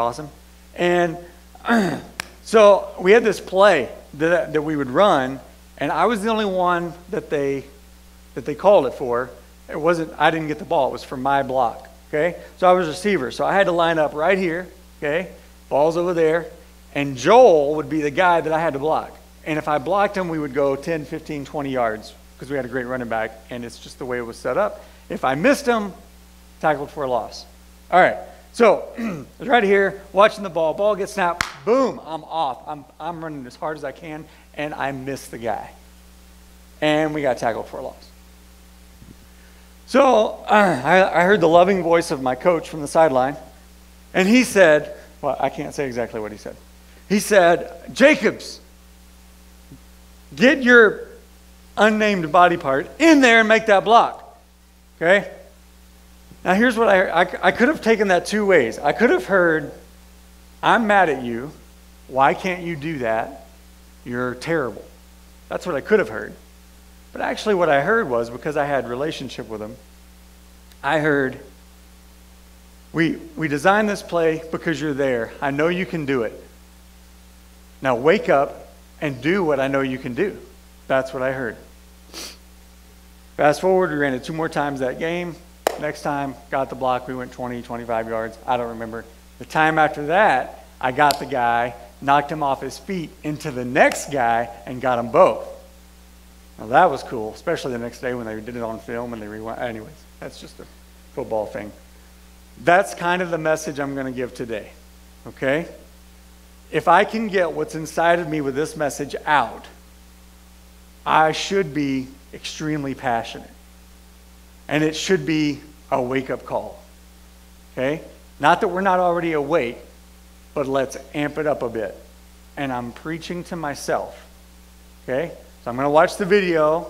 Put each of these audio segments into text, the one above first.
awesome. And so we had this play that, that we would run, and I was the only one that they that they called it for. It wasn't I didn't get the ball; it was for my block. Okay, so I was receiver, so I had to line up right here. Okay, ball's over there, and Joel would be the guy that I had to block. And if I blocked him, we would go 10, 15, 20 yards because we had a great running back, and it's just the way it was set up. If I missed him, tackled for a loss. All right, so I was right here watching the ball. Ball gets snapped. Boom, I'm off. I'm, I'm running as hard as I can, and I miss the guy. And we got tackled for a loss. So uh, I, I heard the loving voice of my coach from the sideline, and he said, Well, I can't say exactly what he said. He said, Jacobs, get your unnamed body part in there and make that block. Okay? Now, here's what I. I, I could have taken that two ways. I could have heard, I'm mad at you. Why can't you do that? You're terrible. That's what I could have heard. But actually, what I heard was because I had relationship with him, I heard, we, we designed this play because you're there. I know you can do it. Now wake up and do what I know you can do. That's what I heard. Fast forward, we ran it two more times that game. Next time, got the block. We went 20, 25 yards. I don't remember. The time after that, I got the guy, knocked him off his feet into the next guy, and got them both. Now that was cool, especially the next day when they did it on film and they rewound. Anyways, that's just a football thing. That's kind of the message I'm going to give today. Okay? If I can get what's inside of me with this message out, I should be extremely passionate. And it should be a wake up call. Okay? Not that we're not already awake, but let's amp it up a bit. And I'm preaching to myself. Okay? So I'm going to watch the video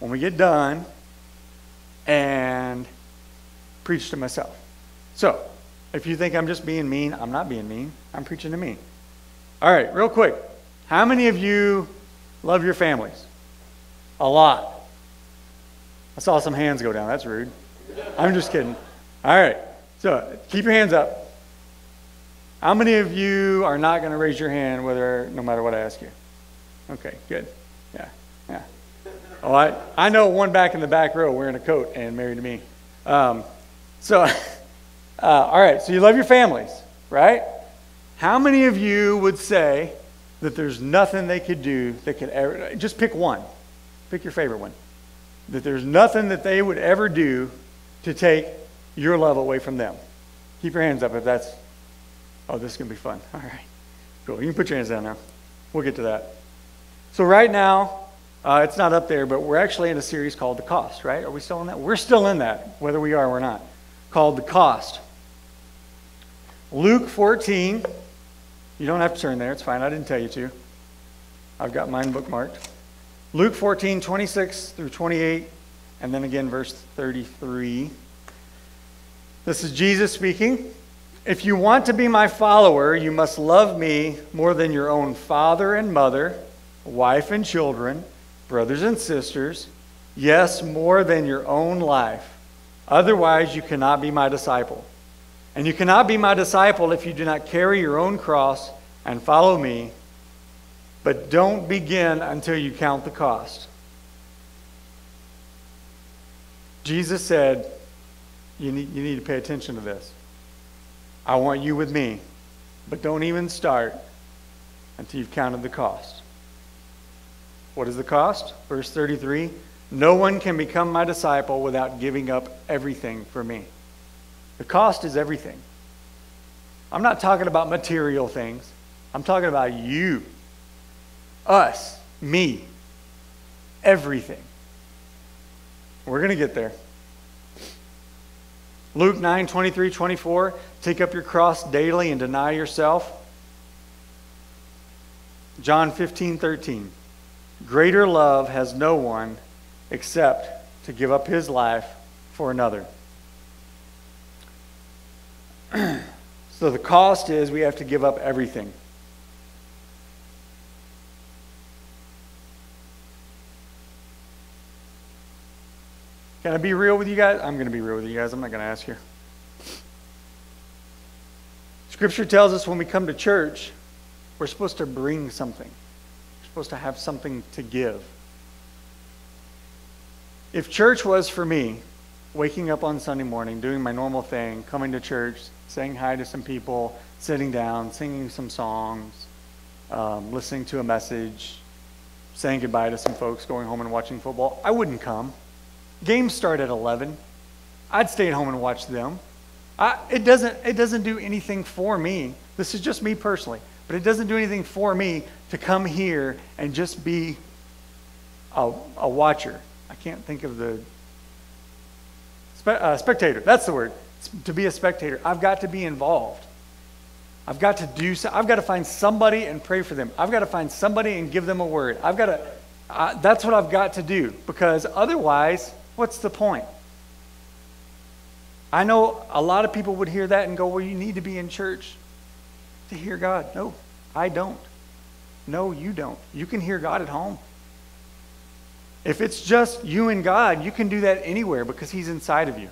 when we get done and preach to myself. So, if you think I'm just being mean, I'm not being mean. I'm preaching to me. All right, real quick. How many of you love your families? A lot. I saw some hands go down. That's rude. I'm just kidding. All right. So, keep your hands up. How many of you are not going to raise your hand whether no matter what I ask you? Okay, good. Yeah, yeah. Oh, I, I know one back in the back row wearing a coat and married to me. Um, so, uh, all right, so you love your families, right? How many of you would say that there's nothing they could do that could ever, just pick one, pick your favorite one, that there's nothing that they would ever do to take your love away from them? Keep your hands up if that's, oh, this is going to be fun. All right, cool. You can put your hands down now. We'll get to that. So, right now, uh, it's not up there, but we're actually in a series called The Cost, right? Are we still in that? We're still in that, whether we are or not, called The Cost. Luke 14. You don't have to turn there, it's fine. I didn't tell you to. I've got mine bookmarked. Luke 14, 26 through 28, and then again, verse 33. This is Jesus speaking. If you want to be my follower, you must love me more than your own father and mother wife and children, brothers and sisters, yes, more than your own life. Otherwise, you cannot be my disciple. And you cannot be my disciple if you do not carry your own cross and follow me. But don't begin until you count the cost. Jesus said, you need, you need to pay attention to this. I want you with me, but don't even start until you've counted the cost. What is the cost? Verse 33 No one can become my disciple without giving up everything for me. The cost is everything. I'm not talking about material things, I'm talking about you, us, me, everything. We're going to get there. Luke 9 23, 24. Take up your cross daily and deny yourself. John 15 13. Greater love has no one except to give up his life for another. so the cost is we have to give up everything. Can I be real with you guys? I'm going to be real with you guys. I'm not going to ask you. Scripture tells us when we come to church, we're supposed to bring something. We're supposed to have something to give. If church was for me, waking up on Sunday morning, doing my normal thing, coming to church, saying hi to some people, sitting down, singing some songs, um, listening to a message, saying goodbye to some folks, going home and watching football, I wouldn't come. Games start at 11. I'd stay at home and watch them. I, it, doesn't, it doesn't do anything for me. This is just me personally. But it doesn't do anything for me to come here and just be a, a watcher. I can't think of the spe, uh, spectator. That's the word. To be a spectator, I've got to be involved. I've got to do so. I've got to find somebody and pray for them. I've got to find somebody and give them a word. I've got to. Uh, that's what I've got to do because otherwise, what's the point? I know a lot of people would hear that and go, "Well, you need to be in church to hear God." No, I don't. No, you don't. You can hear God at home. If it's just you and God, you can do that anywhere because He's inside of you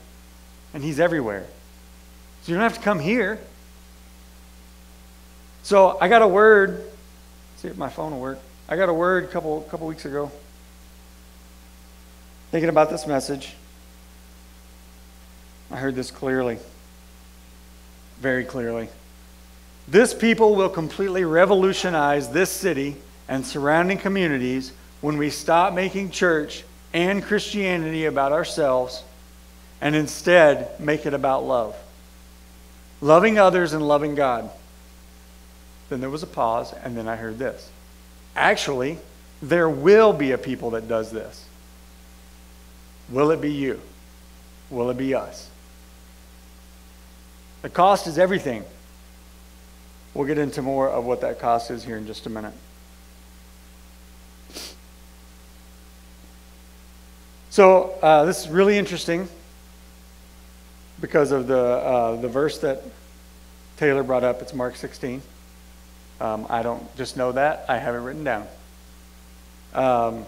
and He's everywhere. So you don't have to come here. So I got a word. See if my phone will work. I got a word a couple couple weeks ago. Thinking about this message. I heard this clearly. Very clearly. This people will completely revolutionize this city and surrounding communities when we stop making church and Christianity about ourselves and instead make it about love. Loving others and loving God. Then there was a pause, and then I heard this. Actually, there will be a people that does this. Will it be you? Will it be us? The cost is everything. We'll get into more of what that cost is here in just a minute. So, uh, this is really interesting because of the, uh, the verse that Taylor brought up. It's Mark 16. Um, I don't just know that, I have it written down. Um,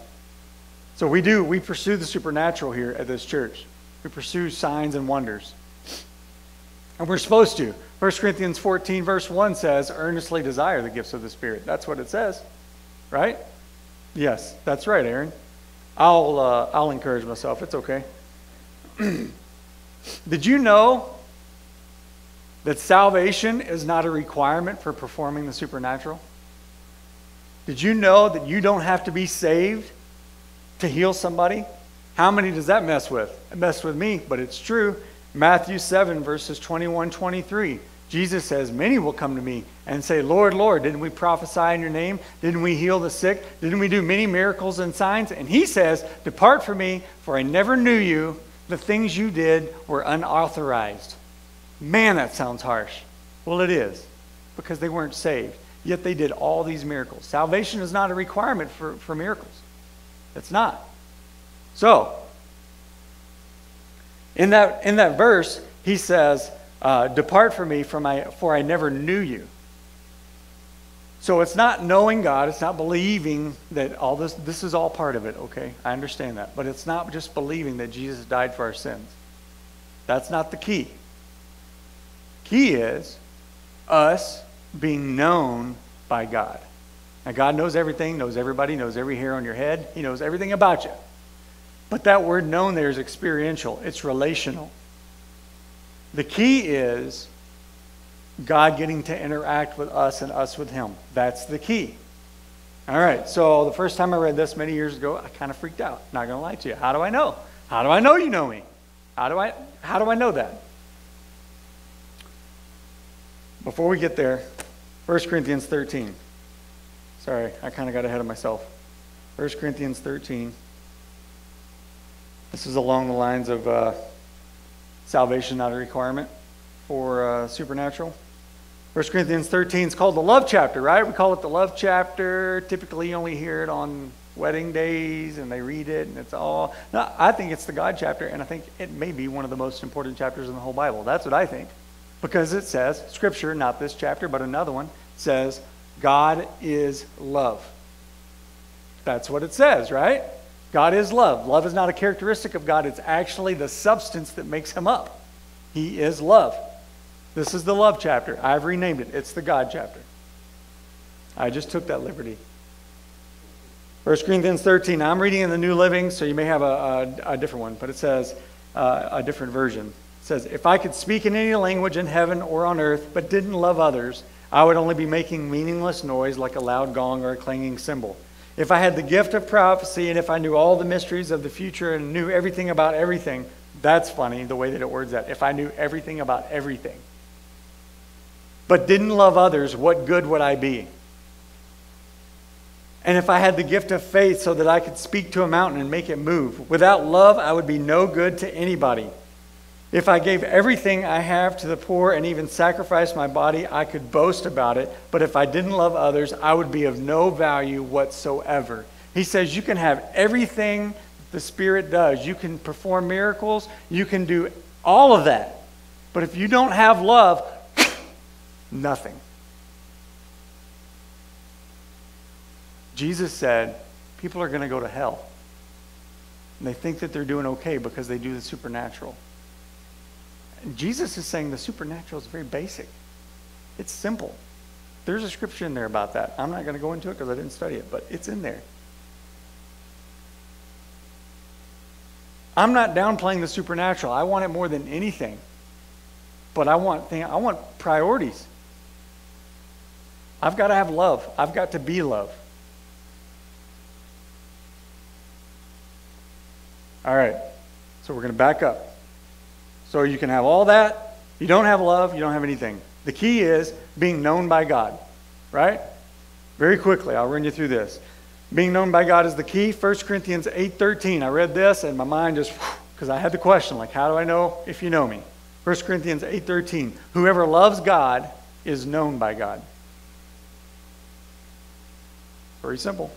so we do, we pursue the supernatural here at this church. We pursue signs and wonders. And we're supposed to. 1 Corinthians 14, verse 1 says, earnestly desire the gifts of the Spirit. That's what it says, right? Yes, that's right, Aaron. I'll, uh, I'll encourage myself. It's okay. Did you know that salvation is not a requirement for performing the supernatural? Did you know that you don't have to be saved to heal somebody? How many does that mess with? It messed with me, but it's true. Matthew 7, verses 21 23. Jesus says, Many will come to me and say, Lord, Lord, didn't we prophesy in your name? Didn't we heal the sick? Didn't we do many miracles and signs? And he says, Depart from me, for I never knew you. The things you did were unauthorized. Man, that sounds harsh. Well, it is, because they weren't saved. Yet they did all these miracles. Salvation is not a requirement for, for miracles. It's not. So, in that, in that verse, he says, uh, Depart from me, my, for I never knew you. So it's not knowing God, it's not believing that all this, this is all part of it, okay? I understand that. But it's not just believing that Jesus died for our sins. That's not the key. Key is us being known by God. Now, God knows everything, knows everybody, knows every hair on your head. He knows everything about you. But that word known there is experiential, it's relational. The key is God getting to interact with us and us with Him. That's the key. All right, so the first time I read this many years ago, I kind of freaked out. Not going to lie to you. How do I know? How do I know you know me? How do I, how do I know that? Before we get there, 1 Corinthians 13. Sorry, I kind of got ahead of myself. 1 Corinthians 13. This is along the lines of uh, salvation not a requirement for uh, supernatural. 1 Corinthians 13 is called the love chapter, right? We call it the love chapter. Typically, you only hear it on wedding days and they read it and it's all. No, I think it's the God chapter, and I think it may be one of the most important chapters in the whole Bible. That's what I think. Because it says, Scripture, not this chapter, but another one, says, God is love. That's what it says, right? God is love. Love is not a characteristic of God, it's actually the substance that makes him up. He is love. This is the love chapter. I've renamed it. It's the God chapter. I just took that liberty. 1 Corinthians 13. I'm reading in the New Living, so you may have a, a, a different one, but it says uh, a different version. It says, If I could speak in any language in heaven or on earth, but didn't love others, I would only be making meaningless noise like a loud gong or a clanging cymbal. If I had the gift of prophecy and if I knew all the mysteries of the future and knew everything about everything, that's funny the way that it words that. If I knew everything about everything, but didn't love others, what good would I be? And if I had the gift of faith so that I could speak to a mountain and make it move, without love, I would be no good to anybody. If I gave everything I have to the poor and even sacrificed my body, I could boast about it. But if I didn't love others, I would be of no value whatsoever. He says you can have everything the Spirit does. You can perform miracles. You can do all of that. But if you don't have love, nothing. Jesus said people are going to go to hell. And they think that they're doing okay because they do the supernatural. Jesus is saying the supernatural is very basic. It's simple. There's a scripture in there about that. I'm not going to go into it because I didn't study it, but it's in there. I'm not downplaying the supernatural. I want it more than anything. But I want I want priorities. I've got to have love. I've got to be love. All right. So we're going to back up. So you can have all that. You don't have love, you don't have anything. The key is being known by God, right? Very quickly, I'll run you through this. Being known by God is the key. 1 Corinthians 8:13. I read this and my mind just because I had the question like how do I know if you know me? 1 Corinthians 8:13. Whoever loves God is known by God. Very simple.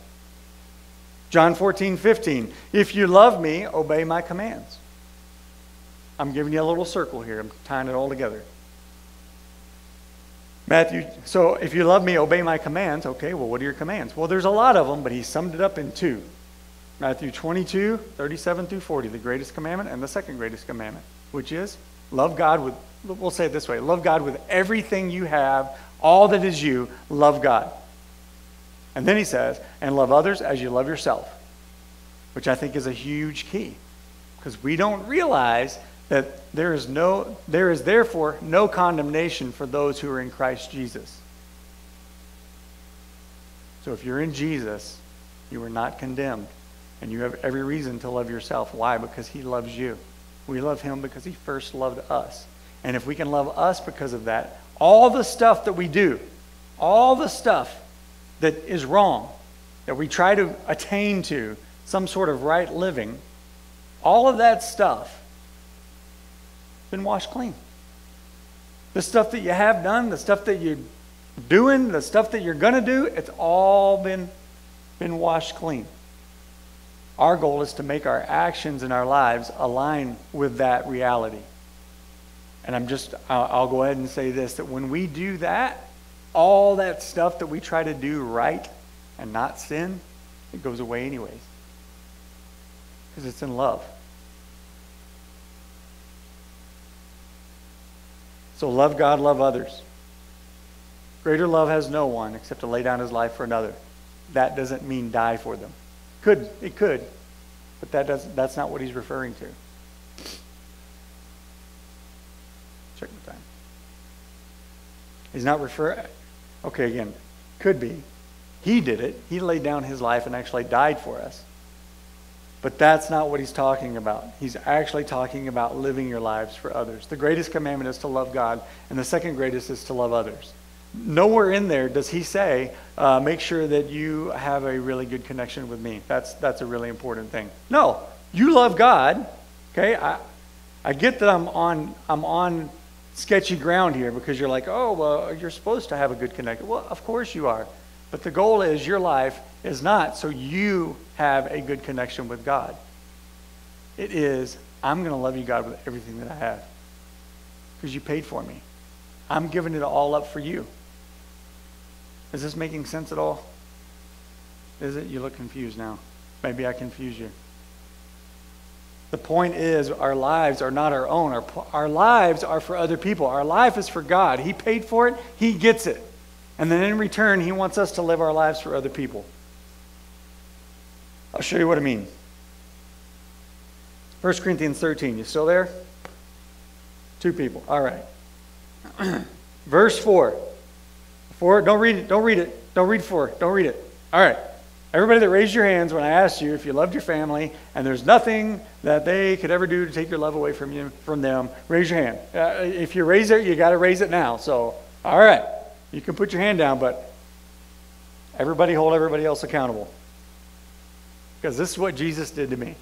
John 14, 15. If you love me, obey my commands. I'm giving you a little circle here. I'm tying it all together. Matthew, so if you love me, obey my commands. Okay, well, what are your commands? Well, there's a lot of them, but he summed it up in two Matthew 22, 37 through 40, the greatest commandment, and the second greatest commandment, which is love God with, we'll say it this way love God with everything you have, all that is you, love God. And then he says, and love others as you love yourself, which I think is a huge key because we don't realize that there is no there is therefore no condemnation for those who are in Christ Jesus. So if you're in Jesus, you are not condemned and you have every reason to love yourself. Why? Because he loves you. We love him because he first loved us. And if we can love us because of that, all the stuff that we do, all the stuff that is wrong, that we try to attain to, some sort of right living, all of that stuff been washed clean. The stuff that you have done, the stuff that you're doing, the stuff that you're going to do, it's all been, been washed clean. Our goal is to make our actions in our lives align with that reality. And I'm just, I'll, I'll go ahead and say this that when we do that, all that stuff that we try to do right and not sin, it goes away anyways. Because it's in love. So love God, love others. Greater love has no one except to lay down his life for another. That doesn't mean die for them. Could it could, but that doesn't that's not what he's referring to. Check the time. He's not referring okay again, could be. He did it. He laid down his life and actually died for us. But that's not what he's talking about. He's actually talking about living your lives for others. The greatest commandment is to love God, and the second greatest is to love others. Nowhere in there does he say, uh, make sure that you have a really good connection with me. That's, that's a really important thing. No, you love God. Okay, I, I get that I'm on, I'm on sketchy ground here because you're like, oh, well, you're supposed to have a good connection. Well, of course you are. But the goal is your life is not so you have a good connection with God. It is, I'm going to love you, God, with everything that I have because you paid for me. I'm giving it all up for you. Is this making sense at all? Is it? You look confused now. Maybe I confuse you. The point is, our lives are not our own. Our, our lives are for other people. Our life is for God. He paid for it, He gets it. And then in return, He wants us to live our lives for other people. I'll show you what I mean. 1 Corinthians 13, you still there? Two people. All right. Verse 4. 4, don't read it, don't read it, don't read 4, don't read it. All right. Everybody that raised your hands when I asked you if you loved your family and there's nothing that they could ever do to take your love away from you from them, raise your hand. Uh, if you raise it, you got to raise it now. So, all right. You can put your hand down, but everybody hold everybody else accountable. Because this is what Jesus did to me.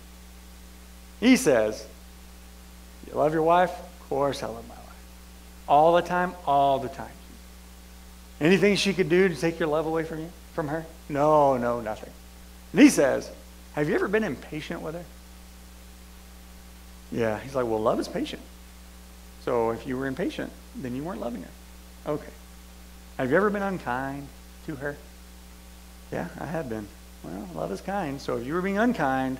He says, You love your wife? Of course I love my wife. All the time, all the time. Anything she could do to take your love away from you, from her? No, no, nothing. And he says, Have you ever been impatient with her? Yeah. He's like, Well, love is patient. So if you were impatient, then you weren't loving her. Okay. Have you ever been unkind to her? Yeah, I have been. Well, love is kind. So if you were being unkind,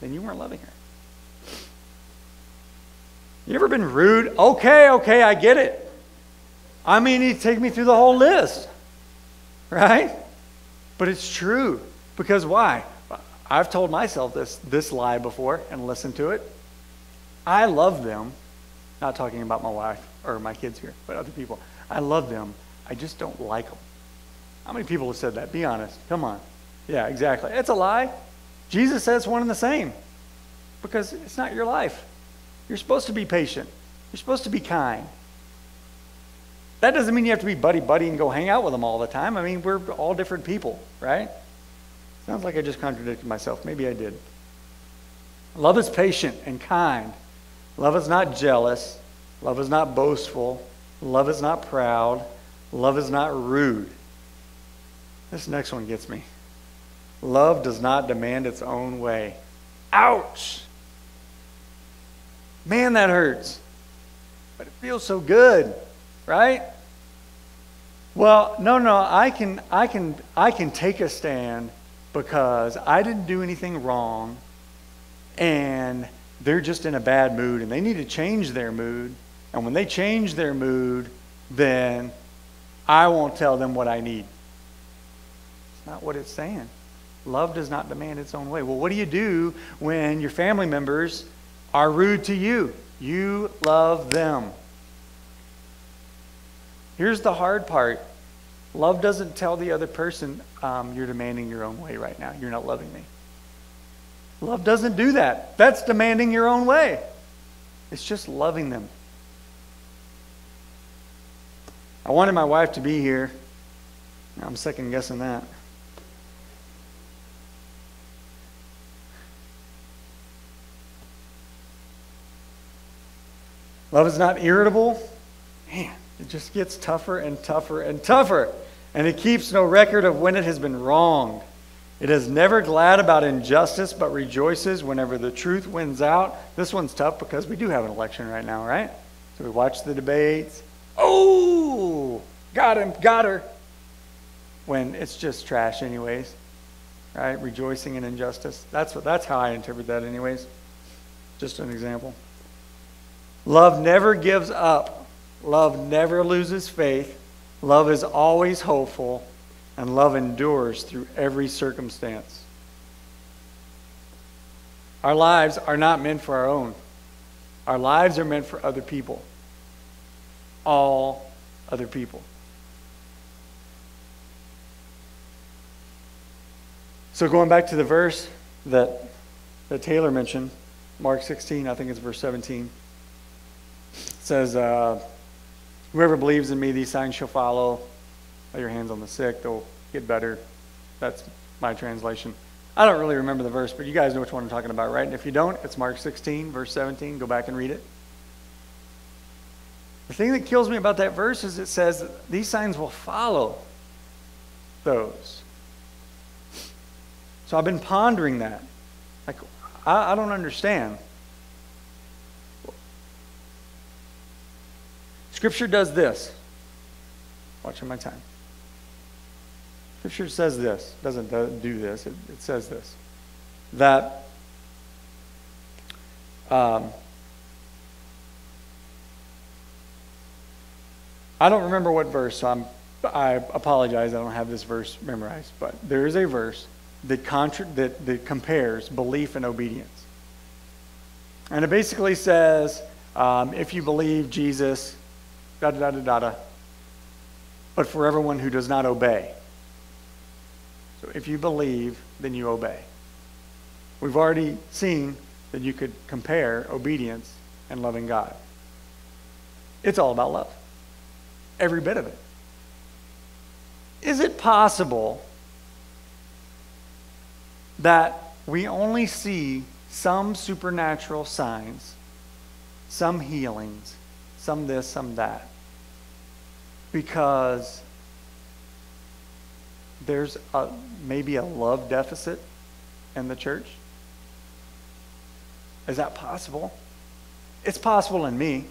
then you weren't loving her. You ever been rude? Okay, okay, I get it. I mean, he'd take me through the whole list, right? But it's true. Because why? I've told myself this, this lie before and listened to it. I love them. Not talking about my wife or my kids here, but other people. I love them. I just don't like them. How many people have said that? Be honest. Come on. Yeah, exactly. It's a lie. Jesus says one and the same because it's not your life. You're supposed to be patient. You're supposed to be kind. That doesn't mean you have to be buddy buddy and go hang out with them all the time. I mean, we're all different people, right? Sounds like I just contradicted myself. Maybe I did. Love is patient and kind. Love is not jealous. Love is not boastful. Love is not proud. Love is not rude. This next one gets me. Love does not demand its own way. Ouch! Man, that hurts. But it feels so good, right? Well, no, no, I can, I can, I can take a stand because I didn't do anything wrong and they're just in a bad mood and they need to change their mood. And when they change their mood, then I won't tell them what I need. It's not what it's saying. Love does not demand its own way. Well, what do you do when your family members are rude to you. You love them. Here's the hard part love doesn't tell the other person, um, you're demanding your own way right now. You're not loving me. Love doesn't do that. That's demanding your own way. It's just loving them. I wanted my wife to be here. I'm second guessing that. Love is not irritable. Man, it just gets tougher and tougher and tougher. And it keeps no record of when it has been wronged. It is never glad about injustice, but rejoices whenever the truth wins out. This one's tough because we do have an election right now, right? So we watch the debates. Oh, got him, got her. When it's just trash, anyways, right? Rejoicing in injustice. That's what. That's how I interpret that, anyways. Just an example. Love never gives up. Love never loses faith. Love is always hopeful. And love endures through every circumstance. Our lives are not meant for our own, our lives are meant for other people. All other people. So, going back to the verse that, that Taylor mentioned, Mark 16, I think it's verse 17 says, uh, Whoever believes in me, these signs shall follow. Lay your hands on the sick, they'll get better. That's my translation. I don't really remember the verse, but you guys know which one I'm talking about, right? And if you don't, it's Mark 16, verse 17. Go back and read it. The thing that kills me about that verse is it says these signs will follow those. So I've been pondering that. Like, I, I don't understand. Scripture does this. Watching my time. Scripture says this, doesn't do this, it, it says this. That Um, I don't remember what verse, so I'm, I apologize. I don't have this verse memorized, but there is a verse that, contra- that, that compares belief and obedience. And it basically says um, if you believe Jesus, da da da da da, but for everyone who does not obey. So if you believe, then you obey. We've already seen that you could compare obedience and loving God. It's all about love every bit of it. Is it possible that we only see some supernatural signs, some healings, some this, some that, because there's a, maybe a love deficit in the church? Is that possible? It's possible in me.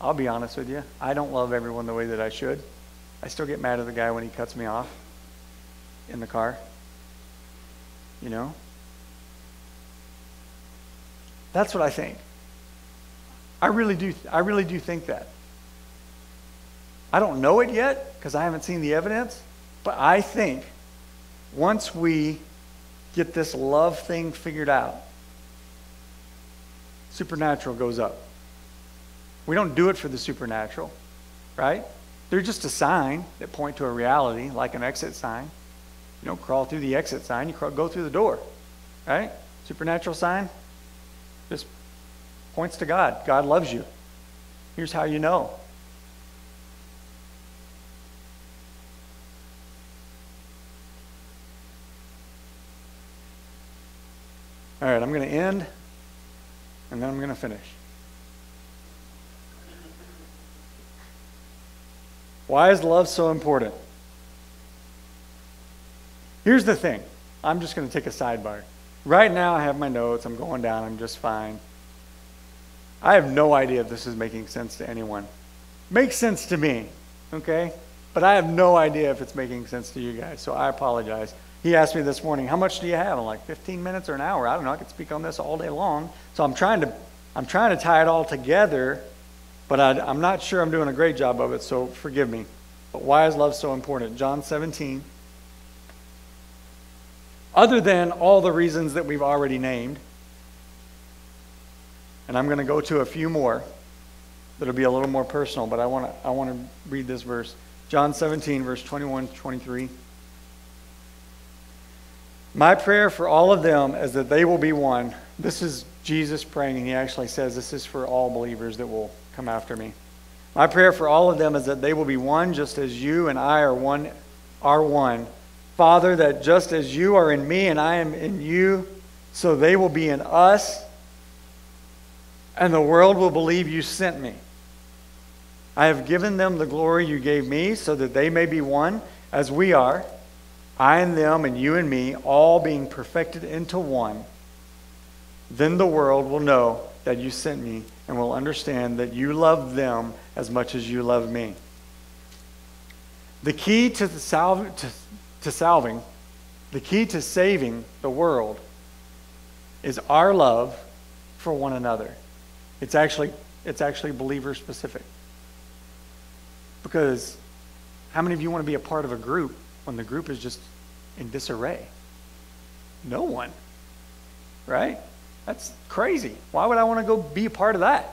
I'll be honest with you. I don't love everyone the way that I should. I still get mad at the guy when he cuts me off in the car. You know? That's what I think. I really do I really do think that. I don't know it yet because I haven't seen the evidence, but I think once we get this love thing figured out, supernatural goes up. We don't do it for the supernatural, right? They're just a sign that point to a reality, like an exit sign. You don't crawl through the exit sign, you crawl, go through the door, right? Supernatural sign points to God. God loves you. Here's how you know. All right, I'm going to end and then I'm going to finish. Why is love so important? Here's the thing. I'm just going to take a sidebar. Right now, I have my notes. I'm going down. I'm just fine. I have no idea if this is making sense to anyone. Makes sense to me, okay? But I have no idea if it's making sense to you guys, so I apologize. He asked me this morning, "How much do you have?" I'm like, "15 minutes or an hour. I don't know. I could speak on this all day long." So I'm trying to, I'm trying to tie it all together but I, am not sure I'm doing a great job of it, so forgive me. But why is love so important? John 17. Other than all the reasons that we've already named, and I'm going to go to a few more that'll be a little more personal, but I want to I want to read this verse. John 17, verse 21 23. My prayer for all of them is that they will be one. This is Jesus praying, and he actually says this is for all believers that will come after me. My prayer for all of them is that they will be one just as you and I are one are one. Father, that just as you are in me and I am in you, so they will be in us, and the world will believe you sent me. I have given them the glory you gave me, so that they may be one as we are, I and them, and you and me, all being perfected into one. Then the world will know that you sent me and will understand that you love them as much as you love me. The key to, the salv- to, to salving, the key to saving the world is our love for one another. It's actually, it's actually believer specific. Because how many of you want to be a part of a group when the group is just in disarray? No one. Right? That's crazy. Why would I want to go be a part of that?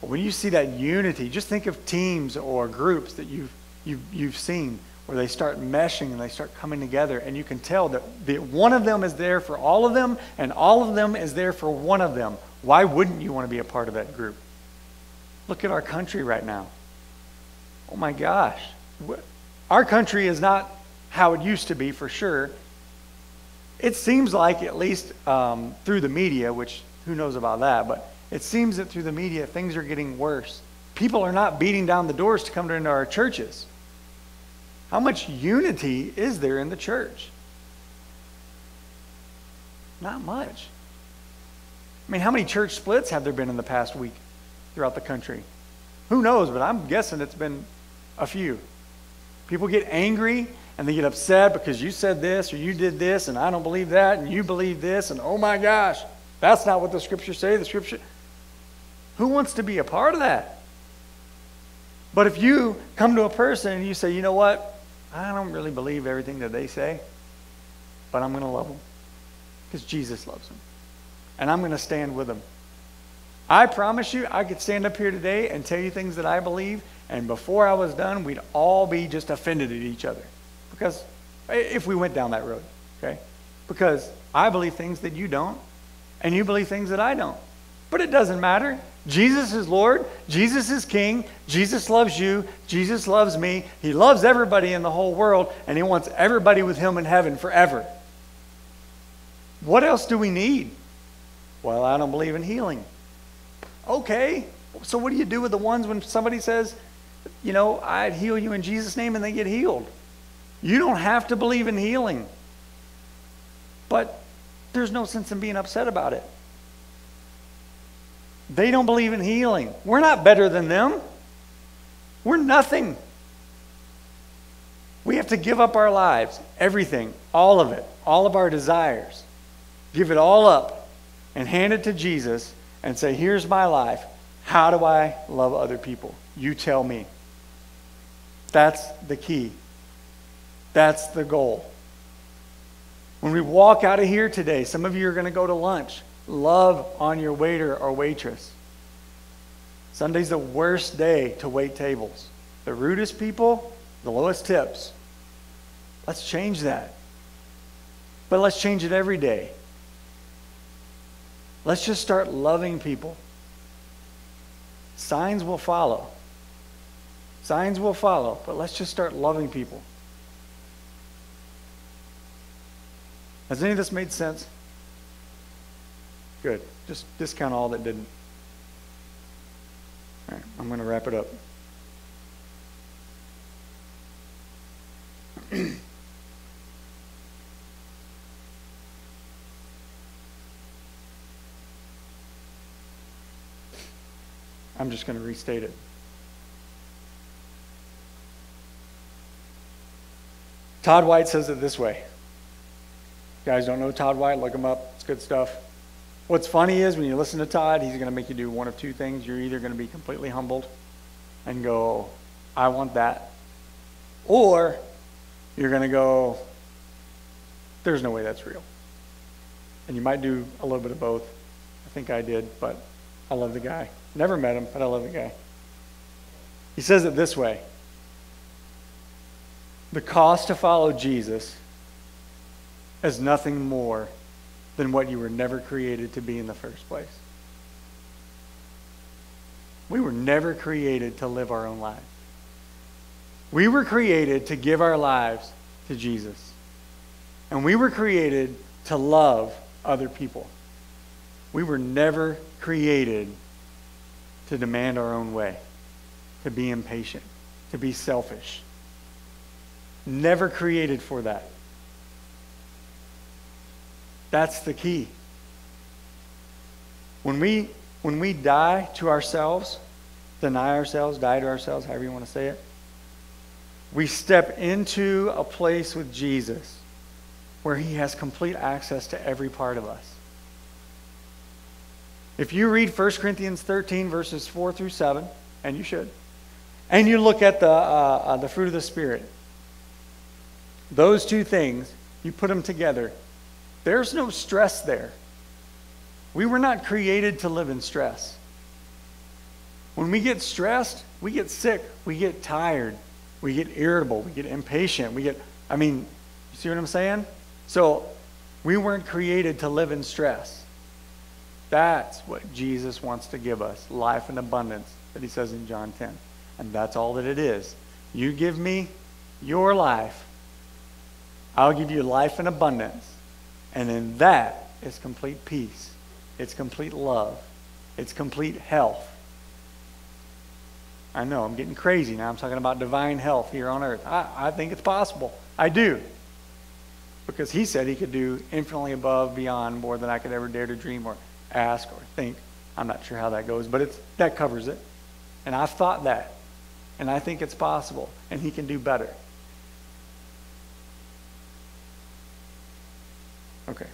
But when you see that unity, just think of teams or groups that you've, you've, you've seen where they start meshing and they start coming together, and you can tell that the, one of them is there for all of them, and all of them is there for one of them. Why wouldn't you want to be a part of that group? Look at our country right now. Oh my gosh. Our country is not how it used to be for sure, it seems like, at least um, through the media, which who knows about that, but it seems that through the media, things are getting worse. People are not beating down the doors to come into our churches. How much unity is there in the church? Not much. I mean, how many church splits have there been in the past week throughout the country? Who knows, but I'm guessing it's been a few. People get angry and they get upset because you said this or you did this and I don't believe that and you believe this and oh my gosh, That's not what the scriptures say. The scripture. Who wants to be a part of that? But if you come to a person and you say, you know what? I don't really believe everything that they say, but I'm going to love them because Jesus loves them. And I'm going to stand with them. I promise you, I could stand up here today and tell you things that I believe, and before I was done, we'd all be just offended at each other. Because if we went down that road, okay? Because I believe things that you don't, and you believe things that I don't. But it doesn't matter. Jesus is Lord. Jesus is King. Jesus loves you. Jesus loves me. He loves everybody in the whole world, and He wants everybody with Him in heaven forever. What else do we need? Well, I don't believe in healing. Okay, so what do you do with the ones when somebody says, you know, I'd heal you in Jesus' name and they get healed? You don't have to believe in healing. But there's no sense in being upset about it. They don't believe in healing. We're not better than them. We're nothing. We have to give up our lives, everything, all of it, all of our desires. Give it all up and hand it to Jesus and say, Here's my life. How do I love other people? You tell me. That's the key. That's the goal. When we walk out of here today, some of you are going to go to lunch. Love on your waiter or waitress. Sunday's the worst day to wait tables. The rudest people, the lowest tips. Let's change that. But let's change it every day. Let's just start loving people. Signs will follow. Signs will follow, but let's just start loving people. Has any of this made sense? Good. Just discount all that didn't. All right, I'm going to wrap it up. I'm just going to restate it. Todd White says it this way. You guys don't know Todd White? Look him up. It's good stuff. What's funny is when you listen to Todd, he's going to make you do one of two things. You're either going to be completely humbled and go, I want that. Or you're going to go, there's no way that's real. And you might do a little bit of both. I think I did, but I love the guy. Never met him, but I love the guy. He says it this way The cost to follow Jesus is nothing more than what you were never created to be in the first place. We were never created to live our own lives. We were created to give our lives to Jesus. And we were created to love other people. We were never created to demand our own way, to be impatient, to be selfish. Never created for that. That's the key. When we, when we die to ourselves, deny ourselves, die to ourselves, however you want to say it, we step into a place with Jesus where he has complete access to every part of us. If you read 1 Corinthians 13, verses 4 through 7, and you should, and you look at the, uh, uh, the fruit of the Spirit, those two things, you put them together, there's no stress there. We were not created to live in stress. When we get stressed, we get sick, we get tired, we get irritable, we get impatient, we get, I mean, you see what I'm saying? So, we weren't created to live in stress. That's what Jesus wants to give us life in abundance, that he says in John 10. And that's all that it is. You give me your life, I'll give you life in abundance. And in that is complete peace, it's complete love, it's complete health. I know, I'm getting crazy now. I'm talking about divine health here on earth. I, I think it's possible. I do. Because he said he could do infinitely above, beyond more than I could ever dare to dream or ask or think. I'm not sure how that goes, but it's, that covers it. And I've thought that. And I think it's possible. And he can do better. Okay.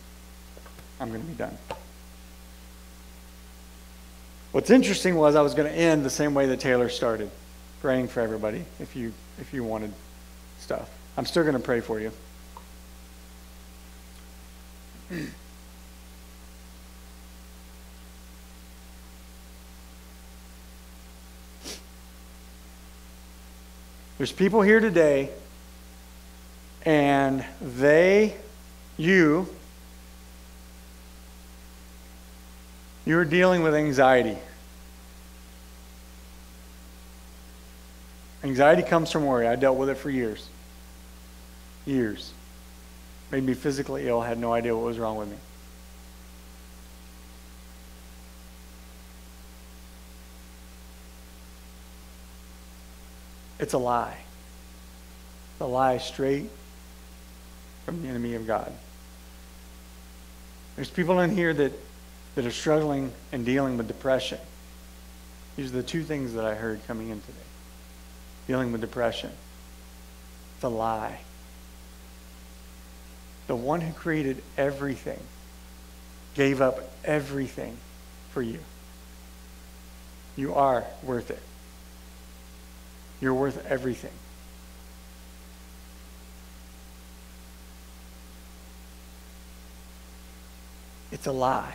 I'm going to be done. What's interesting was I was going to end the same way that Taylor started, praying for everybody if you if you wanted stuff. I'm still going to pray for you. There's people here today, and they, you, you're dealing with anxiety. Anxiety comes from worry. I dealt with it for years. Years. Made me physically ill, had no idea what was wrong with me. It's a lie. It's a lie straight from the enemy of God. There's people in here that, that are struggling and dealing with depression. These are the two things that I heard coming in today dealing with depression. It's a lie. The one who created everything gave up everything for you. You are worth it. You're worth everything. It's a lie.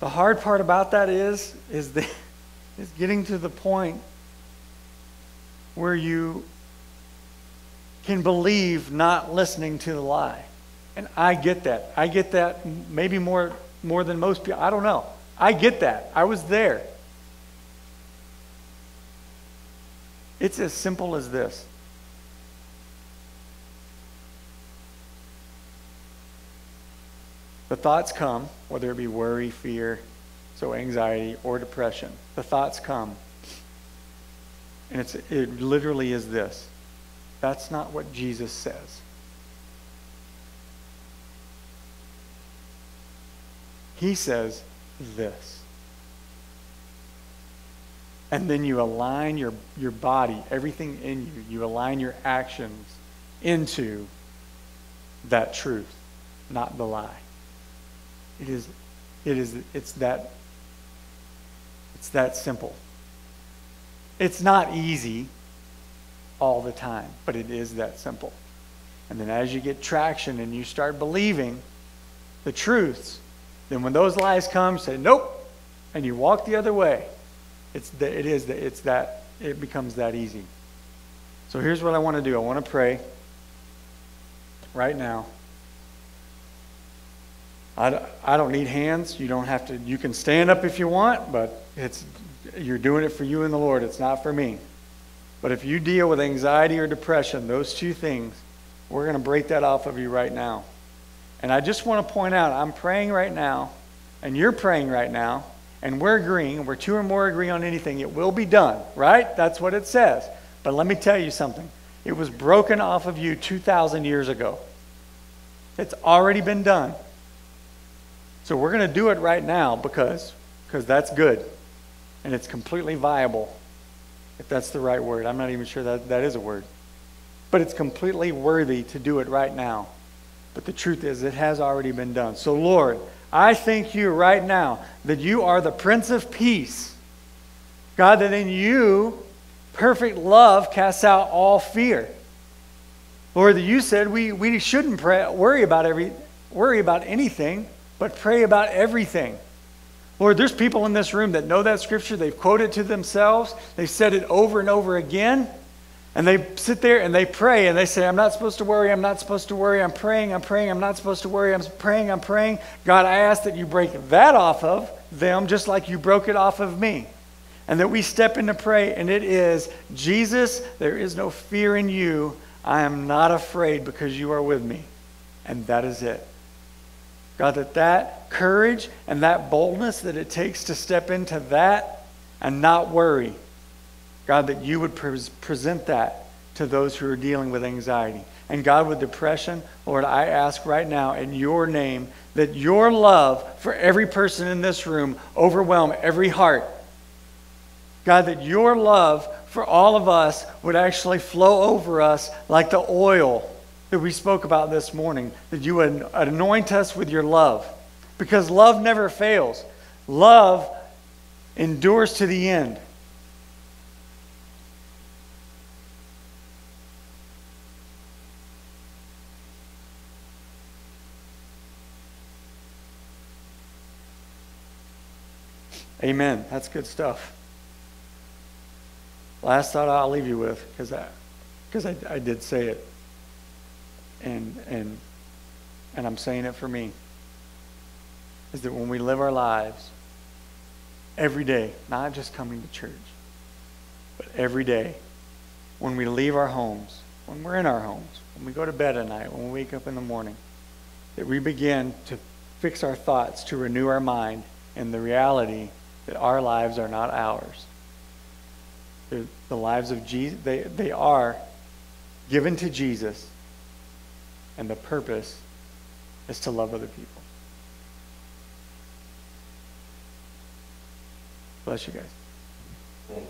The hard part about that is is the is getting to the point where you can believe not listening to the lie. And I get that. I get that maybe more more than most people. I don't know. I get that. I was there. It's as simple as this. The thoughts come, whether it be worry, fear, so anxiety, or depression. The thoughts come. And it's, it literally is this that's not what Jesus says. He says this. And then you align your, your body, everything in you, you align your actions into that truth, not the lie. It is, it is, it's that, it's that simple. It's not easy all the time, but it is that simple. And then as you get traction and you start believing the truths, then when those lies come, say, nope, and you walk the other way. It's the, it is the, it's that it becomes that easy. So here's what I want to do. I want to pray right now. I, I don't need hands. You don't have to. You can stand up if you want, but it's you're doing it for you and the Lord. It's not for me. But if you deal with anxiety or depression, those two things, we're going to break that off of you right now. And I just want to point out, I'm praying right now, and you're praying right now, and we're agreeing, where two or more agree on anything, it will be done, right? That's what it says. But let me tell you something. It was broken off of you 2,000 years ago. It's already been done. So we're going to do it right now because because that's good and it's completely viable if that's the right word. I'm not even sure that that is a word. But it's completely worthy to do it right now. But the truth is it has already been done. So Lord, I thank you right now that you are the Prince of Peace. God, that in you, perfect love casts out all fear. Lord, that you said we, we shouldn't pray, worry, about every, worry about anything, but pray about everything. Lord, there's people in this room that know that scripture. They've quoted to themselves. They've said it over and over again. And they sit there and they pray and they say, I'm not supposed to worry, I'm not supposed to worry, I'm praying, I'm praying, I'm not supposed to worry, I'm praying, I'm praying. God, I ask that you break that off of them just like you broke it off of me. And that we step in to pray, and it is, Jesus, there is no fear in you. I am not afraid because you are with me. And that is it. God, that that courage and that boldness that it takes to step into that and not worry God, that you would pre- present that to those who are dealing with anxiety. And God, with depression, Lord, I ask right now in your name that your love for every person in this room overwhelm every heart. God, that your love for all of us would actually flow over us like the oil that we spoke about this morning, that you would anoint us with your love. Because love never fails. Love endures to the end. Amen. That's good stuff. Last thought I'll leave you with, because I, because I, I did say it, and and and I'm saying it for me, is that when we live our lives every day, not just coming to church, but every day, when we leave our homes, when we're in our homes, when we go to bed at night, when we wake up in the morning, that we begin to fix our thoughts, to renew our mind in the reality that our lives are not ours. They're the lives of Jesus, they, they are given to Jesus, and the purpose is to love other people. Bless you guys.